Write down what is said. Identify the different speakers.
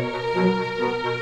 Speaker 1: Música